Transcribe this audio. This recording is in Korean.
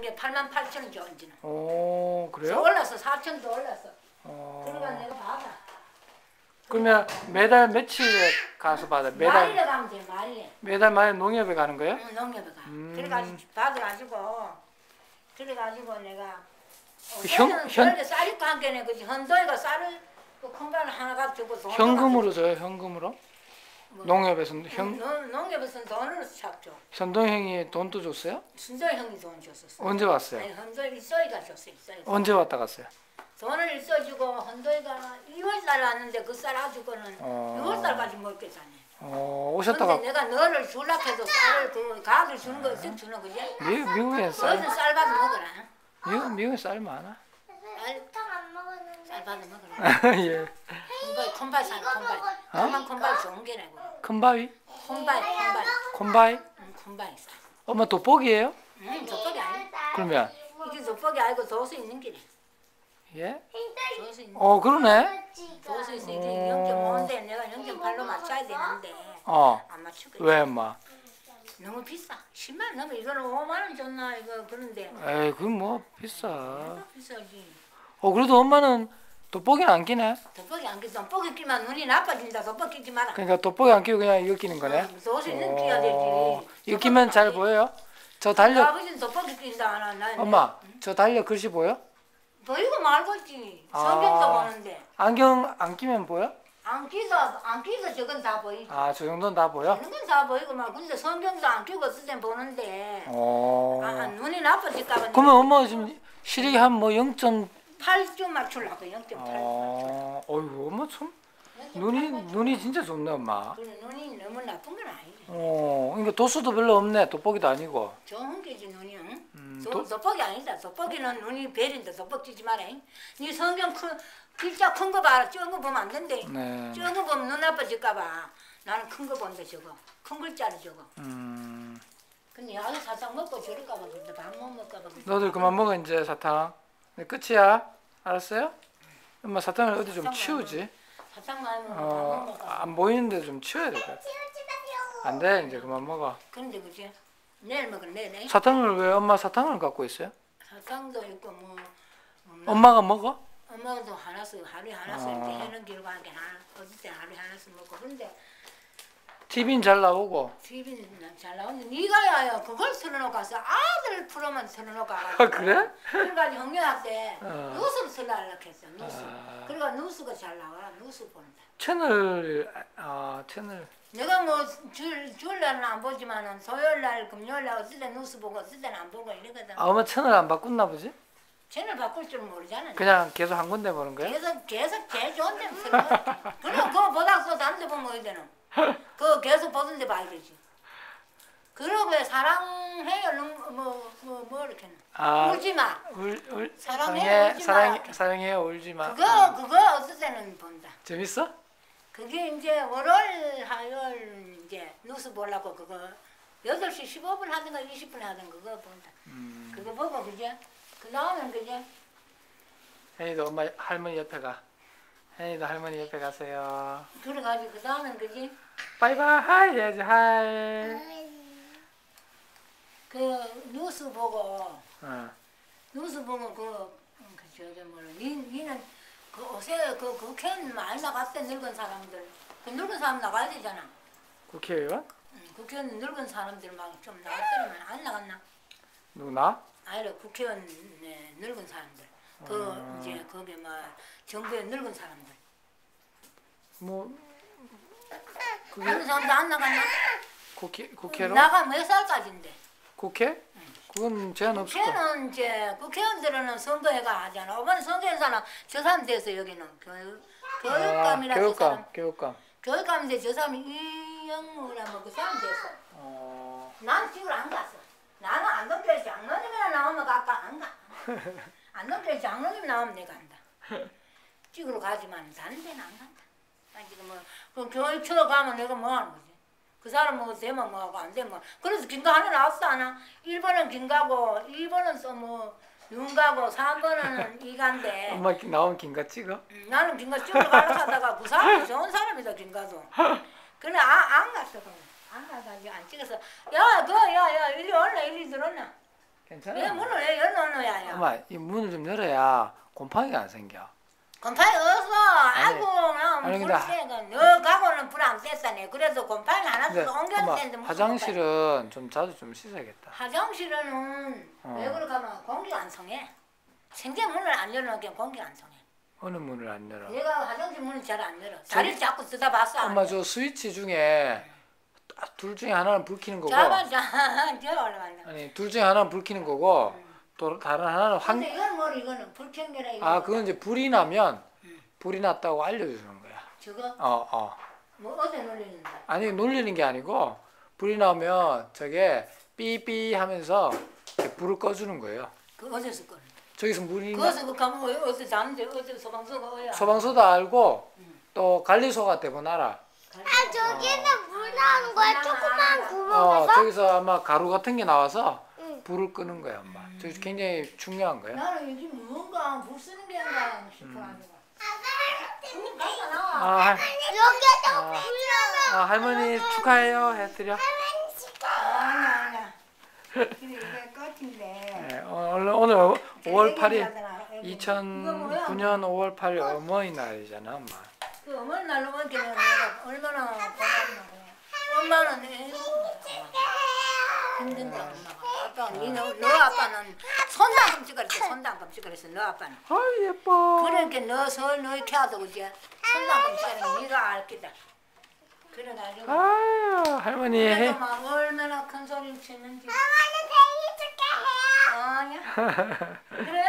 된게 8만 8천 원 좋은지는. 오 그래요? 올랐어 4천도 올랐어. 어. 그러니까 내가 받아. 그러면 매달 며칠에 가서 받아? 매달 말일에 가면 돼 말일에. 매달 말에 농협에 가는 거예요? 응, 농협에 가. 음. 그래가지고 받아가지고 그래가지고 내가 어, 그 현- 현, 현- 현, 쌀이 관계네 그지 헌도이가 쌀을 그 큰가를 하나가 주고 돈 현금으로 줘요? 현금으로? 뭐. 농협에서 현현 농- 농협에서는 돈으로 샀죠. 현동 형이 돈도 줬어요? 순서 형이 돈 줬었어. 언제 왔어요? 아니 헌도 일소이가 줬어 일소이. 언제 왔다 갔어요? 돈을 일소 주고 헌도이가 2월달 왔는데 그쌀 가지고는 어. 6월달까지 먹겠잖아. 어 오셨다가 근데 내가 너를 줄라 해도 쌀을 그 가격을 주는 거 어떻게 주는 거지? 미, 미국에 쌀 어디서 쌀 받아 먹어라. 미국 미국에 쌀 많아? 쌀. 쌀 받아 먹어라. 예. 쌀 콤바이. 콤바이 콤바이 좋은 게라고. 큰 바위? 콤바이 콤바이. 콤바이? 응, 쌀. 엄마 돋보기예요? 응, 돋보기 아니. 그러면 이게 돋보기 아니고 도수 있는 게래. 예? 도수 있는. 어 그러네. 도수 있어. 어. 이게 0.5인데 내가 0.8로 맞춰야 되는데 어 안 맞추고. 왜 엄마? 너무 비싸. 10만 원 넘어. 이거는 5만 원 줬나 이거 그런데. 에이 그건 뭐 비싸. 비싸지. 어 그래도 엄마는 돋보기는 안 끼네. 돋보기 안 끼면 돋보기 끼면 눈이 나빠진다. 돋보기 끼지 마라. 그러니까 돋보기 안 끼고 그냥 이거 끼는 거네. 도수 있는 끼야 되지. 어, 이거 끼면 잘 보여요? 저 달력 아버지는 돋보기 하나. 나 엄마 저 달력 글씨 보여? 보이고 말고지. 아. 성경도 보는데. 안경 안 끼면 보여? 안 끼도 안 끼도 저건 다 보이지. 아저 정도는 다 보여? 건다 보이고 막 근데 성경도 안 끼고 쓸땐 보는데 어. 아, 아, 눈이 나빠질까 봐 그러면 엄마가 지금 시력이 한 뭐 0점 8점 맞추려고 0.8 어. 어이구 엄마 참 눈이 눈이 진짜 좋네 엄마. 그래 눈이 너무 나쁜 건 아니지 어. 그러니까 도수도 별로 없네. 돋보기도 아니고. 좋은 게지 눈이 응? 음, 도, 도- 돋보기 아니다 돋보기는 눈이 베린다 돋보기 지 마라 잉? 네 성경 큰 글자 큰 거 봐라 적은 거 보면 안 된대 네. 적은 거 보면 눈 나빠질까 봐 나는 큰 거 본다 저거 큰 글자로 저거 음. 근데 야구 사탕 먹고 저럴까봐 근데 밥 못 먹을까봐 그래. 너들 그만 먹어 이제 사탕. 네, 끝이야. 알았어요? 엄마 사탕을 어디 좀 치우지. 사탕 많이 먹으면 밥 어, 안 보이는데 좀 치워야 될것 같아. 안 돼, 이제 그만 먹어. 근데 그지 내일 먹을 내일 잉? 사탕을 왜 엄마 사탕을 갖고 있어요? 사탕도 있고 뭐 음, 엄마가 먹어? 엄마도 하나씩 하루에 하나씩 아. 이렇게 해는 하나 어디 때 하루에 하나씩 먹고 근데 TV는 잘 나오고. TV는 잘 나오는데 네가 야야 그걸 틀어놓고 가서 아들 프로만 틀어놓고 아, 가가지고 그래? 그래가지고 형님한테 어. 뉴스를 틀어달라고 했어 뉴스 아. 그러니까 뉴스가 잘 나와 뉴스 본다 채널, 아, 채널. 내가 뭐 줄, 주일날은 안 보지만은 토요일날 금요일날 어떨 때 뉴스 보고 어떨 때는 안 보고 이러거든 아, 엄마 채널 안 바꿨나 보지? 채널 바꿀 줄 모르잖아 그냥 계속 한 군데 보는 거야? 계속 계속 제일 좋은 데는 틀어 그럼 그거 보다 또 다른 데 보면 어디 되노 그거 계속 보던 데 봐야 되지 그러고 왜 사랑해요 뭐 뭐 뭐 이렇게 아, 울지 마 울, 울, 사랑해, 사랑해, 울지 사랑, 마. 사랑해요, 울지 마. 그거 그거 어떨 때는 본다 재밌어? 그게 이제 월요일 화요일 이제 뉴스 보려고 그거 8시 15분 하든가 20분 하든 그거 본다 음. 그거 보고 그제 그 다음엔 그제 혜니도 엄마 할머니 옆에 가. 혜니도 할머니 옆에 가세요. 그래가지고 그 다음엔 그지 bye bye hi 해야지 hi. 그 뉴스 보고 어. 뉴스 보면 그, 음, 그 저기 뭐라 니 니는 그 옷에 그 국회의원 많이 나갔대 늙은 사람들 그 늙은 사람 나가야 되잖아 국회의원? 음, 국회의원 늙은 사람들 막 좀 나갔더니만 안 나갔나 누구 나? 아니라 국회의원 네, 늙은 사람들 그 아. 이제 거기 뭐 정부의 늙은 사람들 뭐 그게 늙은 사람들 안 나갔나 국회 국회로? 나가 몇 살까지인데 국회? 그건 제한 없을 거. 국회는 이제 국회의원들은 선거회가 하잖아 이번에 선거회사는 저 사람 돼서 여기는 교육 아, 교육감이라 저 사람 교육감, 교육감. 교육감인데 저 사람이 이영우라 뭐그 사람 됐어. 어, 난 집을 안 갔어. 나는 안동교회 장로님이나 나오면 갈까 안 가. 안동교회 장로님 나오면 내가 간다. 찍으러 가지만 다른 데는 안 간다. 난 지금 뭐그 교육처로 가면 내가 뭐 하는 거지? 그 사람 뭐 되면 뭐하고 안 되면 그래서 긴가 하나 나왔어 하나 1번은 긴가고 2번은 또뭐 윤가고 3번은 이간데 엄마 나온 긴가 찍어? 음, 나는 긴가 찍으러 가려고 하다가 그 사람이 좋은 사람이다 긴가도 근데 아, 안 갔어 그냥 안 가가지고 안 찍어서 야그야야 일리 올라 일리 들었나 괜찮아. 왜 문을 왜 열어놓노야 야 엄마 이 문을 좀 열어야 곰팡이가 안 생겨. 곰팡이 없어 아이고 불새가 너 가고는 불안 뗐다네 그래서 곰팡이 엄마 옮겼는데 화장실은 좀 자주 좀 씻어야겠다. 화장실은 어. 왜 하면 공기가 안 통해 생제 문을 안 열어놓으면 공기가 안 통해 어느 문을 안 열어? 얘가 화장실 문을 잘 안 열어 자리를 자꾸 쓰다 봤어 안 엄마. 저 스위치 중에 둘 중에 하나는 불 켜는 거고. 아니 둘 중에 하나는 불 켜는 거고 또 다른 하나는 환. 근데 이건 뭐 이거는 이거 아 그건 이제 불이 나면 불이 났다고 알려주는 거야. 저거? 어 어. 뭐 어제 놀리는데? 아니 놀리는 게 아니고 불이 나오면 저게 삐삐 하면서 불을 꺼주는 거예요. 그 어디서 거는 저기서 물이 나- 거기서 그 가면 왜 어디 자는데 어디 소방서가 어야? 소방서도 알고 또 관리소가 대본 알아. 아 저기는 물 나오는 거야? 조그만 어 구멍에서? 저기서 아마 가루 같은 게 나와서 응. 불을 끄는 거야 엄마. 저기 굉장히 중요한 거야. 나는 요즘 뭔가 불 쓰는 게 아닌가 싶어 가지고 가서 나와 아, 할- 여기에서 아. 불 아, 할머니 축하해요. 해드려. 아니야 아니야. 그래 이게 끝인데. 네, 어, 오늘 오늘 5월 8일 2009년 5월 8일 어머니 날이잖아 엄마. 그 어머니 날로 먹기는 내가 얼마나 엄마는 애 힘든데 엄마가. 아빠 니너 너 아빠는 손당금 찍어랬어 손당금 찍어랬어 너 아빠는. 아 예뻐. 그러니까 너서 너희 캐도 그지? 손당금 찍어는 네가 알겠다. 그래가지고. 아유 할머니. 해. 그래도 막 얼마나 큰 소리를 치는지. 어머니 생일 축하해요. 아니야. 그래